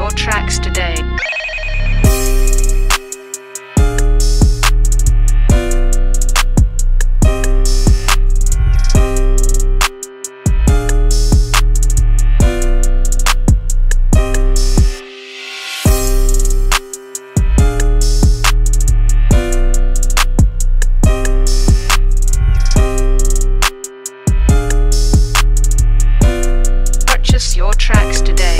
your tracks today. your tracks today.